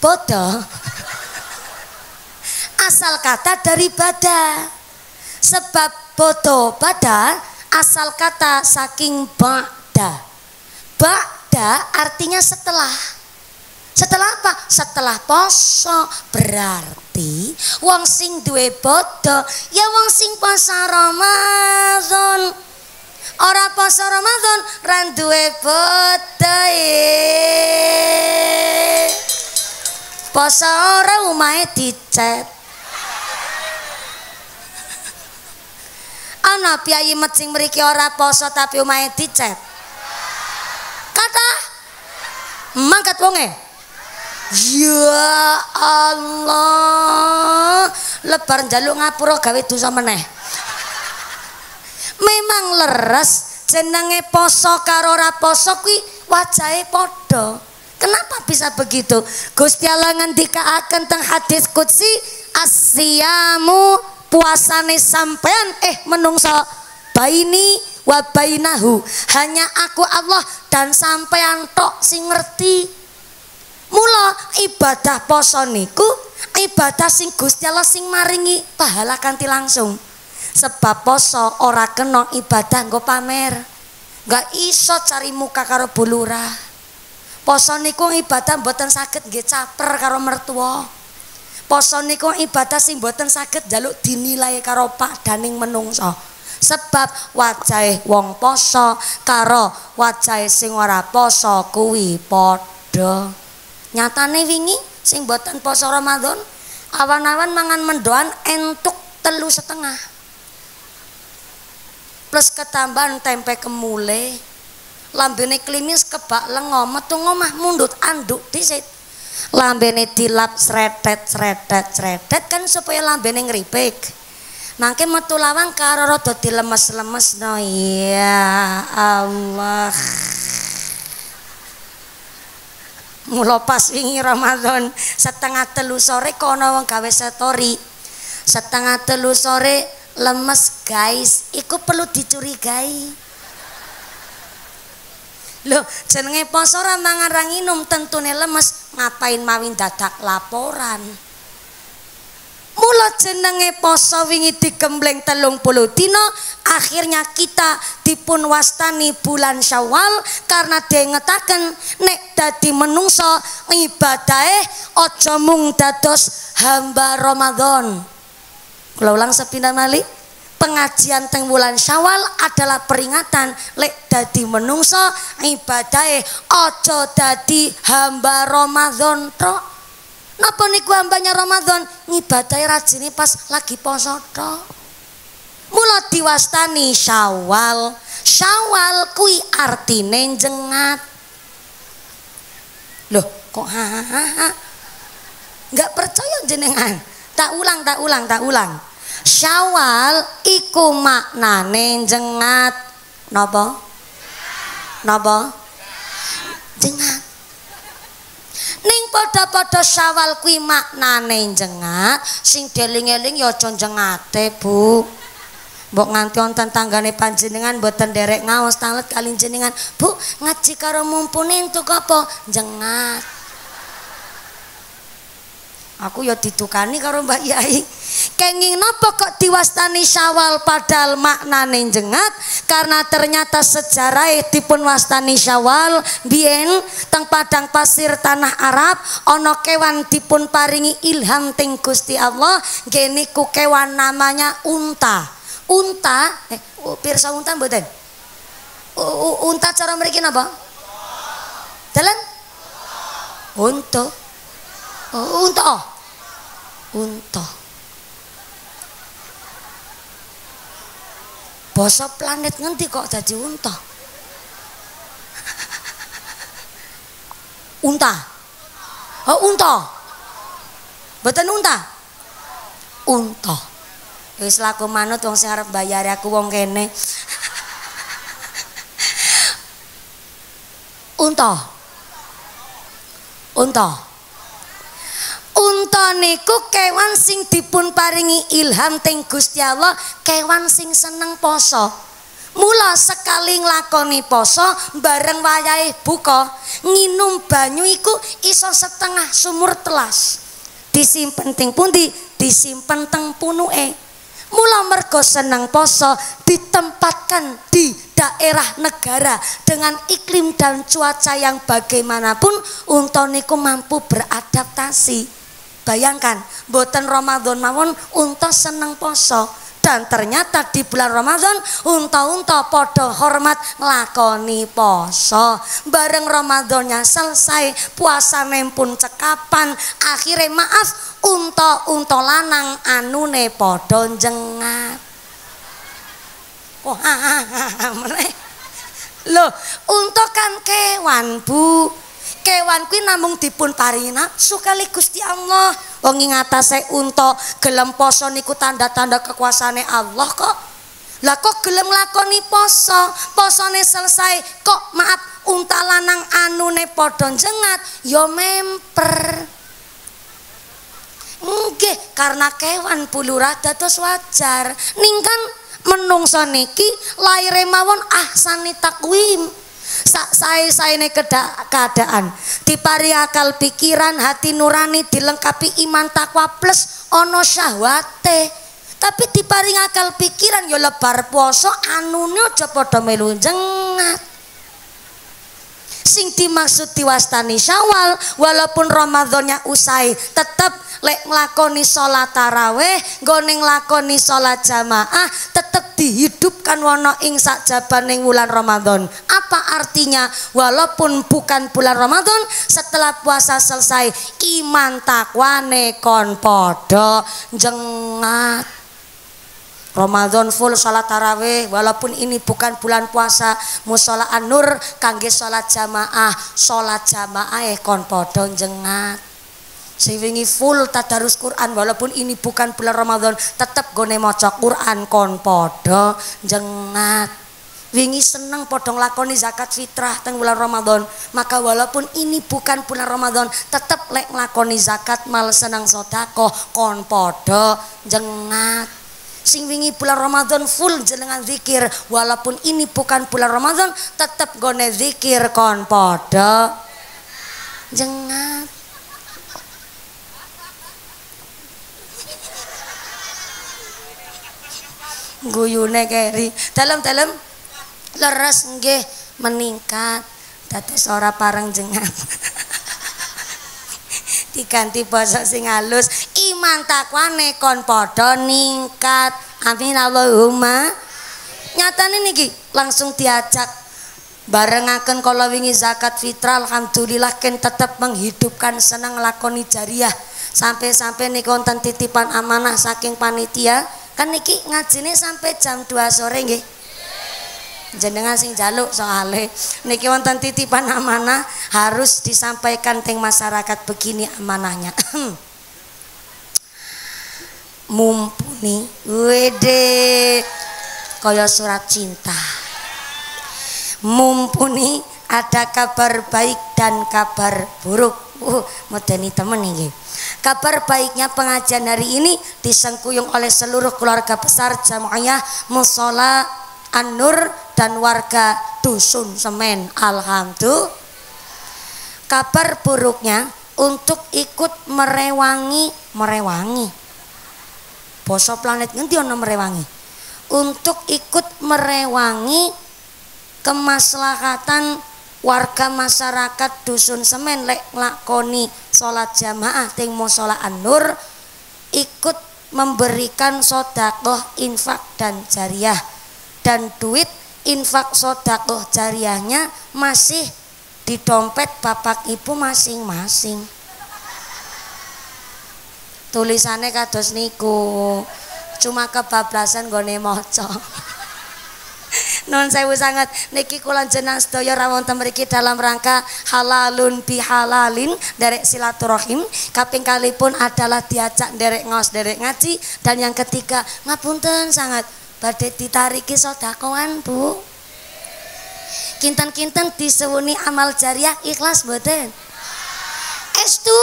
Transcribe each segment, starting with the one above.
bodoh. Asal kata dari bada. Sebab bodoh bada asal kata saking ba'da. Ba'da artinya setelah. Setelah apa? setelah poso. Berarti wong sing duwe bodoh ya wong sing poso Ramadan. Ora poso Ramadan ran duwe bodoh poso ora umahe dicet. Ana piyayi mecing mriki ora poso tapi omahe dicet? Kata mangkat wonge. Ya Allah lebar njaluk ngapura gawe dosa meneh. Memang leres jenenge poso karo ora poso kuwi wajahe padha Kenapa bisa begitu? Gusti Allah ngendikaaken teng hadis qudsi asyamu puasane sampean eh menungso baini wa bainahu. Hanya aku Allah dan sampean tok sing ngerti. Mula ibadah poso niku ibadah sing Gusti Allah sing maringi pahala kanthi langsung. Sebab poso ora kena ibadah nggo pamer. Gak iso cari muka karo bulura poso niku ibadah mboten saged nggih caper karo mertua Poso niku ibadah sing boten saged jaluk dinilai karo padaning menungso. Sebab wajahe wong poso karo wajahe sing ora poso kuwi padha. Nyatane wingi sing boten poso Ramadan awan-awan mangan mendoan entuk telu setengah. Plus ketambahan tempe kemule. Lambene klimis kebak lengo metu ngomah mundut anduk disit lambene dilap sretet sretet sretet kan supaya lambene ngeripik mangke metu lawang karo rada dilemes-lemes no ya Allah. Mula pas wingi Ramadan setengah telu sore kono wong gawe story setengah telu sore lemes guys iku perlu dicurigai Loh, jenenge poso ora mangan ra nginum tentune lemes, ngapain mawin dadak laporan? Mula jenenge poso wingi digembleng telung puluh dino akhirnya kita dipun wastani bulan syawal karena dengetaken nek dadi menungso ibadahe ojo mung dados hamba Ramadan. Kula ulang sepindah malih pengajian teng bulan Syawal adalah peringatan lek dadi menungso ibadahe ojo dadi hamba Ramadan tok. Napa niku hambanya Ramadan ngibadahi rajine pas lagi poso tok. Mula diwastani Syawal. Syawal kui artine jengat. Loh, kok ha ha ha. Percaya jenengan. Tak ulang, tak ulang, tak ulang. Syawal iku maknane jengat. Napa? Napa? Jengat. Ning padha-padha Syawal kuwi maknane jengat, sing deling-eling ya aja jengate, Bu. Mbok nganti wonten tanggane panjenengan mboten derek ngaos talet kali jenengan. Bu, ngaji karo mumpune entuk apa? Jengat. Aku ya ditukani karo Mbak Yai. Kenging napa kok diwastani Syawal padahal maknane jengat? Karena ternyata sejarah dipun wastani Syawal biyen teng padang pasir tanah Arab ana kewan dipun paringi ilham ting Gusti Allah gene ku kewan namanya unta. Unta eh pirsa unta mboten? Unta cara mriki napa? Dalan? Unta. Oh, unta. Unta. Basa planet ngendi kok dadi unta? unta. Oh, unta. Mboten unta. Unta. Wis laku manut wong sing arep aku wong kene. unta. Unta. Unta niku kewan sing dipun paringi ilham teng Gusti Allah, kewan sing seneng poso. Mula sekali nglakoni poso bareng wayahe buka, nginum banyu iku iso setengah sumur telas. Disimpen ting pundi? Disimpen teng punuke. Mula mergo seneng poso ditempatkan di daerah negara dengan iklim dan cuaca yang bagaimanapun unta niku mampu beradaptasi. Bayangkan, boten Ramadan mawon unta seneng poso. Dan ternyata di bulan Ramadan unta-unta podo hormat nglakoni poso. Bareng Ramadannya selesai puasa pun cekapan akhirnya maaf unta-unta lanang anune podo jengat oh loh unta kan kewan bu kewan kuwi namung dipun paringi nafsu kali Gusti Allah. Wong ing atase unta gelem poso niku tanda-tanda kekuasaane Allah kok. Lah kok gelem lakoni poso, posone selesai kok maaf unta lanang anune padha jengat ya memper. Nggih, karena kewan pulurah dados wajar. Ning kan menungso niki laire mawon ahsani takwim sae-saene keadaan dipari akal pikiran hati nurani dilengkapi iman takwa plus ono syahwate. Tapi diparing akal pikiran ya lebar poso anune aja padha melu jengat sing dimaksud diwastani syawal walaupun Ramadannya usai tetap lek nglakoni salat tarawih nggone nglakoni salat jamaah tetap dihidupkan wono ing sakjabaning wulan Ramadan. Apa artinya? Walaupun bukan bulan Ramadan setelah puasa selesai iman takwane kon podo jengat Ramadan full salat tarawih walaupun ini bukan bulan puasa musola an-nur kangge salat jamaah. Salat jamaah eh kon padha jengat sing full tadarus Quran walaupun ini bukan bulan Ramadan tetap gone maca Quran kon padha jengat wingi seneng padha nglakoni zakat fitrah teng bulan Ramadan. Maka walaupun ini bukan bulan Ramadan tetap lek nglakoni zakat mal seneng sedekah kon padha jengat sing wingi bulan Ramadan full jenengan zikir. Walaupun ini bukan bulan Ramadan tetap gone zikir kon podo jengat. Guyune keri. Dalam-dalam leres nggih meningkat. Dados ora parang jengat. Diganti basa sing halus iman takwane kon padha ningkat. Amin Allahumma. Nyatane niki langsung diajak barengaken kalau wingi zakat fitrah. Alhamdulillah ken tetap menghidupkan senang lakoni jariah. Sampai-sampai nih konten titipan amanah saking panitia. Kan niki ngajine sampai jam 2 sore nggih. Jenengan sing jaluk soale. Niki wonten titipan amanah harus disampaikan teng masyarakat begini amanahnya mumpuni wede kaya surat cinta mumpuni ada kabar baik dan kabar buruk uh medeni temen ini kabar baiknya pengajian hari ini disengkuyung oleh seluruh keluarga besar jamaah musola An-Nur dan warga Dusun Semen. Alhamdulillah. Kabar buruknya untuk ikut merewangi, merewangi. Boso planet ngendi ana merewangi? Untuk ikut merewangi kemaslahatan warga masyarakat dusun semen lek nglakoni salat jamaah ting musala an-nur ikut memberikan sodakoh infak dan jariah dan duit infak sodakoh jariahnya masih di dompet bapak ibu masing-masing tulisannya kados niku cuma kebablasan gone moco non sewu sangat niki kula jenang sedaya rawon mriki dalam rangka halalun bihalalin derek silaturahim. Kaping pun adalah diajak derek ngos derek ngaji. Dan yang ketiga ngapunten sangat badhe ditariki sedakoan Bu. Kinten-kinten disewuni amal jariah ikhlas mboten? Estu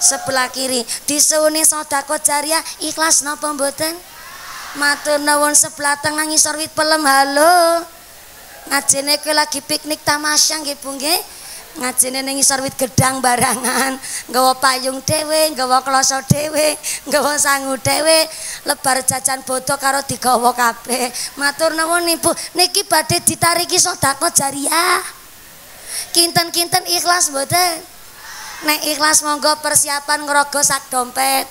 sebelah kiri. Disewuni sodako jariah. Ikhlas napa mboten? Matur nuwun seblateng nang ngisor wit pelem. Halo. Ngajene kowe lagi piknik tamasya nggih Bu nggih? Ngajene ning ngisor wit gedang barangan. Nggawa payung dhewe nggawa kloso dhewe nggawa sangu dhewe. Lebar jajan bodo karo digawa kabeh. Matur nuwun Ibu. Niki badhe ditariki sedekah jariah. Kinten-kinten ikhlas mboten nek ikhlas monggo persiapan ngerogo sak dompet.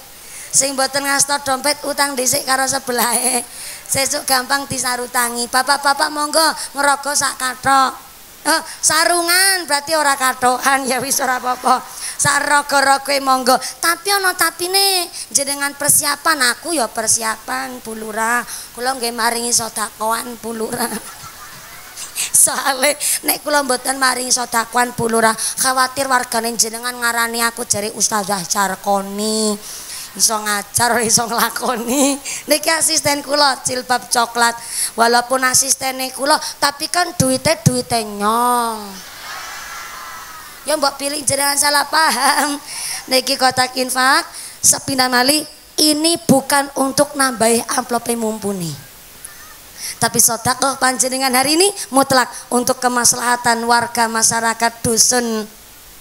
Sing boten ngasto dompet utang dhisik karo sebelahe. Sesuk gampang disarutangi. Bapak-bapak monggo ngerogo sak kathok. Oh, sarungan berarti ora kathokan. Ya wis ora apa-apa. Sarogo-rogo monggo. Tapi ana tapine jenengan persiapan. Aku ya persiapan bulura kula nggih maringi sedakoan bulura soale nek kula mboten maringi sedakoan bulura khawatir wargane jenengan ngarani aku jari ustazah Carkoni iso ngajar iso nglakoni. Niki asisten kula jilbab coklat. Walaupun asistene kula tapi kan duite duite nyong. Ya mbok pilih jenengan salah paham. Niki kotak infak sepina mali ini bukan untuk nambahi amplop mumpuni tapi sodakoh panjenengan hari ini mutlak untuk kemaslahatan warga masyarakat dusun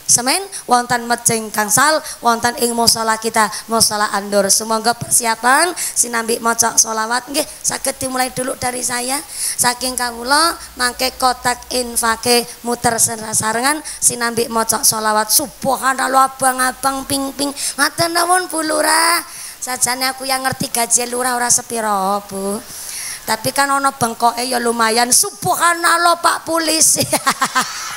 semen wonten mejeng kangsal wonten ing musala kita musala andur semoga persiapan sinambi maca solawat nggih saged dimulai dulu dari saya. Saking kawula mangke kotak infake muter sarengan sinambi maca solawat subhanallah abang-abang ping-ping. Ngaten nuwun Bu Lurah. Sajane aku yang ngerti gaji lurah ora sepiro Bu tapi kan ono bengkoke ya lumayan subhanallah Pak Polisi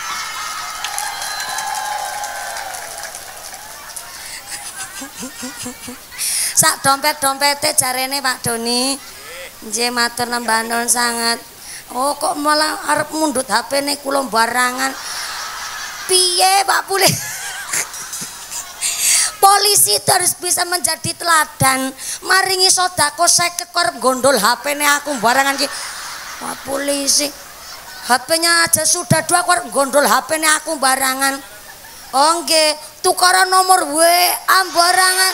Sak dompet-dompete jarene Pak Doni. Nggih matur nembah sangat. Oh kok malah arep mundut HP ne kula barangan. Piye Pak Pulih? Polisi itu harus bisa menjadi teladan. Maringi sodako saya kekor gondol HP ne aku barangan ki. Pak polisi. HP-nya aja sudah dua kor gondol HP ne aku barangan. Oh nggih, tukaran nomor WA barangan.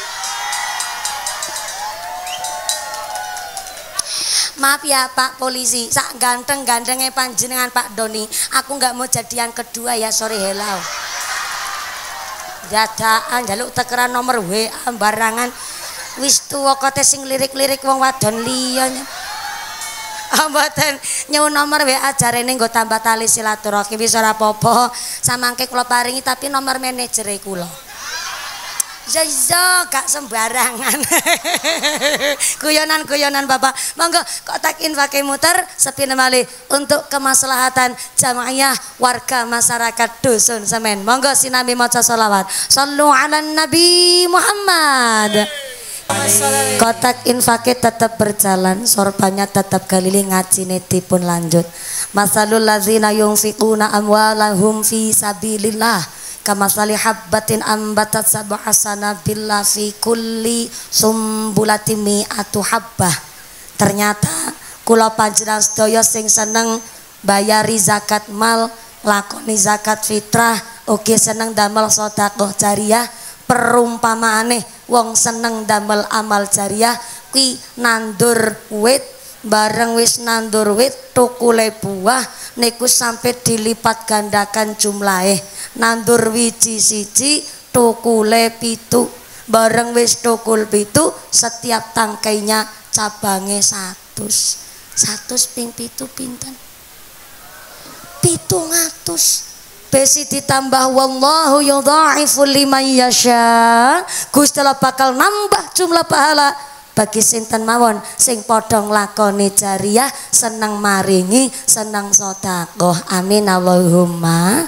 Maaf ya Pak Polisi, sak ganteng-gantengnya panjenengan Pak Doni. Aku nggak mau jadi yang kedua ya, sorry hello. Dadaan jaluk tekeran nomor WA barangan. Wis tuwa kote sing lirik-lirik wong wadon liya. mboten nyuwun nomor WA jarene nggo tambah tali silaturahmi wis ora apa-apa samangke kula paringi tapi nomor manajer kula Ya iya, gak sembarangan. Guyonan-guyonan Bapak. Monggo kotak infake muter sepi nemali untuk kemaslahatan jamaah warga masyarakat dusun semen. Monggo sinami maca selawat. Sallu ala Nabi Muhammad. Kotak infake tetap berjalan, sorbannya tetap galili neti pun lanjut. Masalul lazina yunfiquna amwalahum fi sabilillah kama habbatin ambatat sab'a sanabillah fi kulli sumbulati mi'atu habbah. Ternyata kula panjenengan sedaya sing seneng bayari zakat mal, lakoni zakat fitrah, ugi seneng damel sedekah jariah perumpamaane wong seneng damel amal jariah kuwi nandur wit bareng wis nandur wit tukule buah niku sampai dilipat gandakan jumlahe. Nandur wiji siji tukule pitu. Bareng wis tukul pitu setiap tangkainya cabange satu satu ping pitu pinten? Pitu ngatus. Besi ditambah wallahu yudha'ifu liman yasha. Gusti bakal nambah jumlah pahala bagi sinten mawon? Sing padha nglakoni jariah seneng maringi seneng sedekah. Amin. Allahumma.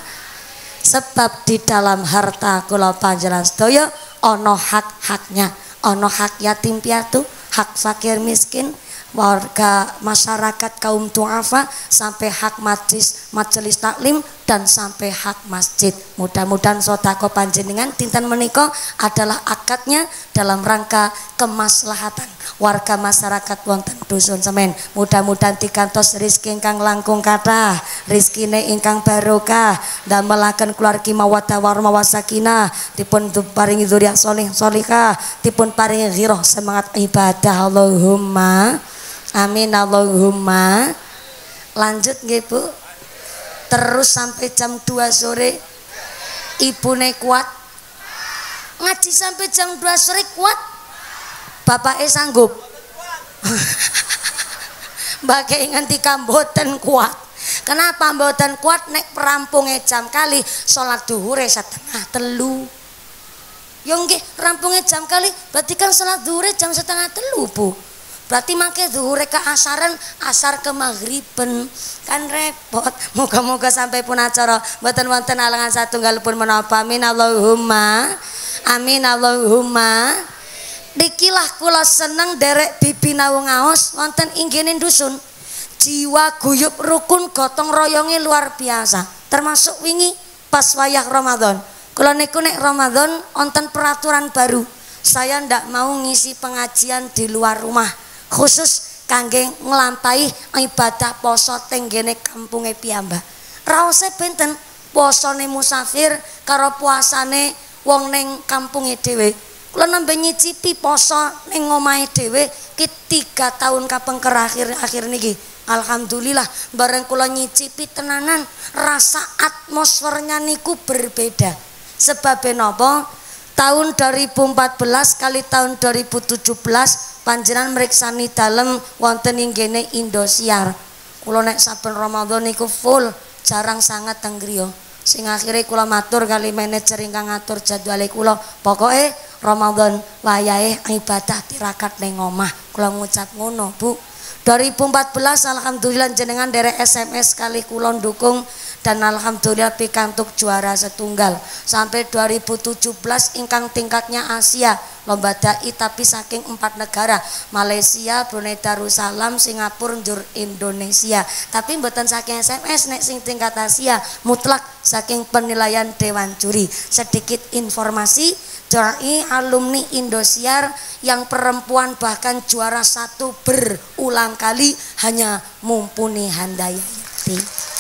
Sebab di dalam harta kula panjenengan sedaya ana hak-haknya. Ana hak yatim piatu hak fakir miskin warga masyarakat kaum tuafa sampai hak majlis majelis taklim dan sampai hak masjid. Mudah-mudahan sodako panjenengan tintan meniko adalah akadnya dalam rangka kemaslahatan warga masyarakat wonten dusun semen. Mudah-mudahan dikantos rizki ingkang langkung kata rizkine ingkang barokah dan melakukan keluarga warma wasakinah dipun paringi zuriat solih solihah dipun paringi giroh semangat ibadah. Allahumma Amin Allahumma. Lanjut nggih Bu. Terus sampai jam 2 sore. Ibune kuat. Ngaji sampai jam 2 sore kuat. Bapaknya sanggup. Bagai nganti kamboten kuat. Kenapa mboten kuat nek perampungnya jam kali sholat duhure setengah telu. Yo nggih, rampungnya jam kali berarti kan sholat duhure jam setengah telu, Bu. Berarti make duhure ke asaran, asar ke maghriben. Kan repot. Moga-moga sampai pun acara mboten wonten alangan satunggal pun menapa. Amin Allahumma. Amin Allahumma. Dikilah kula seneng derek bibi nawung ngaos wonten inggene dusun. Jiwa guyup rukun gotong royongnya luar biasa. Termasuk wingi pas wayah Ramadan kalau niku nek Ramadan onten peraturan baru. Saya ndak mau ngisi pengajian di luar rumah. Khusus kangge ngelampai ibadah poso tenggene kampunge piyambak. Raose benten posone musafir karo puasane wong neng kampunge dhewe. Kula nambe nyicipi poso ning omahe dhewe ki 3 tahun kapengker akhir-akhir niki. Alhamdulillah bareng kula nyicipi tenanan rasa atmosfernya niku berbeda sebab nopo tahun 2014 kali tahun 2017 panjenengan meriksani dalam wonten inggene Indosiar. Kula nek saben Ramadan niku full jarang sangat teng sing akhirnya kula matur kali manajer ingkang ngatur jadwale kula. Pokoke Ramadan wayahe ibadah tirakat ning omah. Kula ngucap ngono Bu. 2014 alhamdulillah jenengan dari SMS kali kulon dukung dan alhamdulillah pikantuk juara setunggal. Sampai 2017 ingkang tingkatnya Asia lomba dai tapi saking empat negara Malaysia, Brunei Darussalam, Singapura, Jur Indonesia. Tapi mboten saking SMS nek sing tingkat Asia mutlak saking penilaian Dewan Juri. Sedikit informasi dai alumni Indosiar yang perempuan bahkan juara satu berulang kali hanya mumpuni Handayati